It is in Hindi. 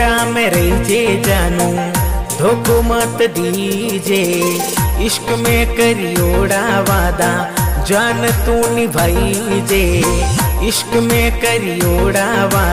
जोड़ा में रही जानू, धोखो मत दीजे। इश्क में करियोड़ा वादा, जान तू निभाई जे इश्क में करियोड़ा वादा।